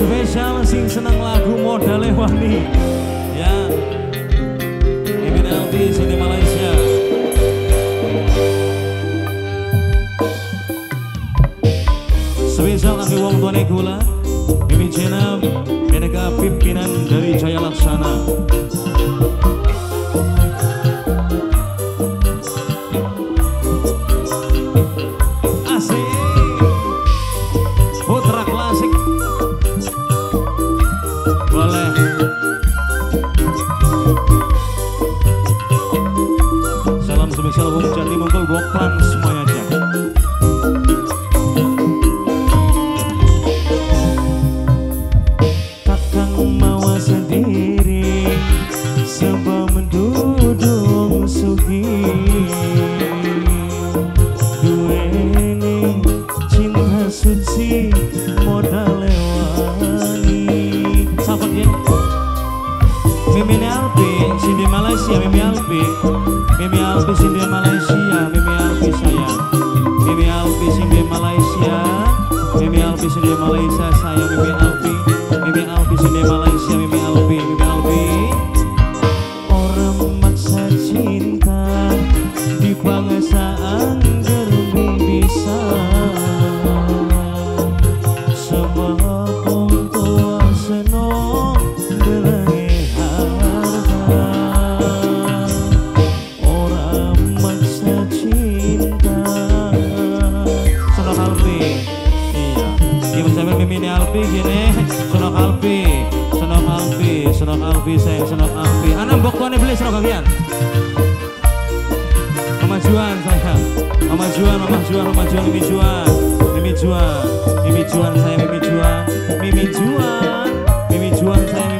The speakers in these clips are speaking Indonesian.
Spesial sing seneng lagu modal wani. Ya. Nanti sini Malaysia. Spesial lagu wong tuane gula Mimi Jenab Menega pimpinan dari Jaya Laksana Cindy Malaysia, Mimi Alpi sayang Mimi Alpi, Cindy Malaysia Mimi Alpi, Cindy Malaysia, sayang Mimi Alpi Sonok Alpi Anak mbok tuane beli sonok kalian Mama sayang Mama Juan, Mama Juan, Mama Juan, Mimi Juan. Mimi Juan, Mimi Juan saya Mimi Juan. Mimi Juan, Mimi Juan saya Mimi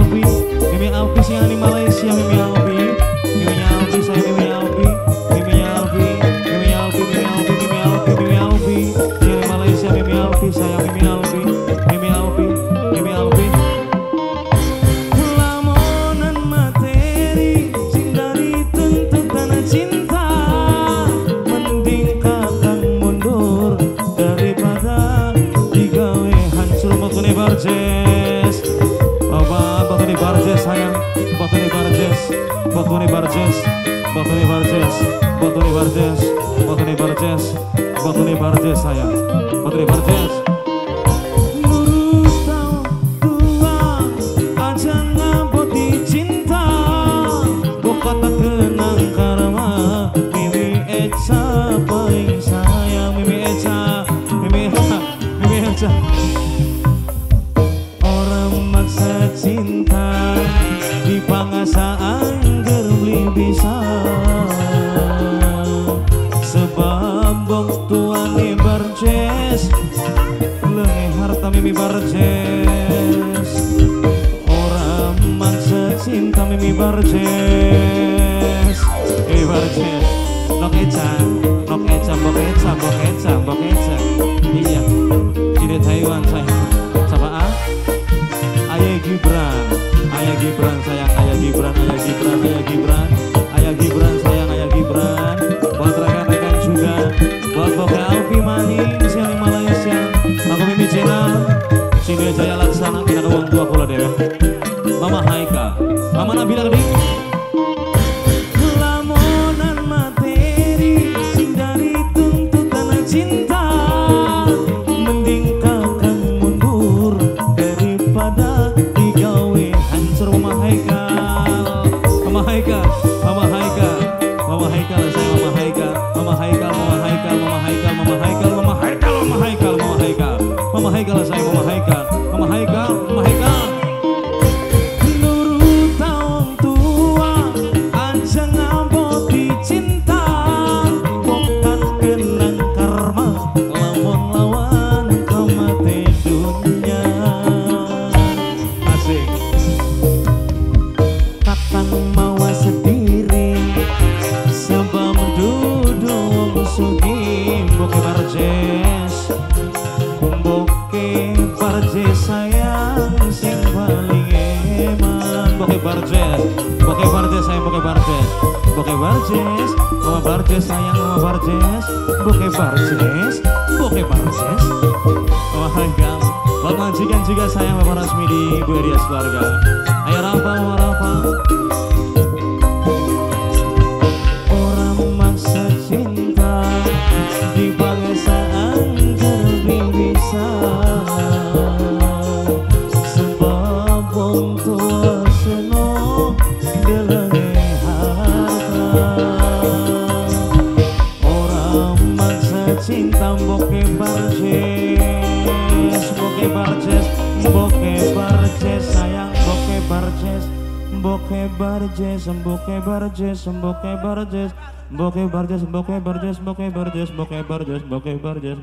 Alfi Mimi Alfi sing ani Malaysia Mimi Alfi. Mimi Alfi saya Mimi Alfi. Mimi Alfi Mimi Alfi Mimi Alfi Mimi Alfi Mimi Alfi. Sing ani Malaysia Mimi Alfi saya Mimi Alfi. Mimi Alfi Mimi Alfi. Lamonan materi sing dari tuntutan cinta mending kakang mundur daripada digawe hancur motone Barjes Barjes Batoni Barjes Barjes Batoni Barjes Barjes sayang Batoni Barjes Nurut tahu tua aja ngaboti cinta Bukan tak kenang karma Mimi sayang Mimi Eca Mimi Mimi barjes. Lengi harta mimi barjes. Orang maksa cinta mimi barjes. Eh barjes. Nok Eca Nok Eca, Mbok Eca, Mbok Eca. Iya, Cine Taiwan sayang. Siapa ah? Ayah Gibran, Ayah Gibran sayang, Ayah Gibran, Ayah Gibran, Ayah Gibran, Ayah Gibran sayang, Ayah Gibran. Buat rekan-rekan juga, buat vokal boke barjes boke barjes sayang boke barjes boke barjes mama barjes sayang mama barjes boke barjes boke barjes mama hanggang Buat majikan juga sayang Bapak Rasmi di Bu Erias keluarga. Ayo Rafa, Boke barjes, boke barjes, boke barjes, boke barjes, boke barjes, boke barjes, boke barjes, boke barjes,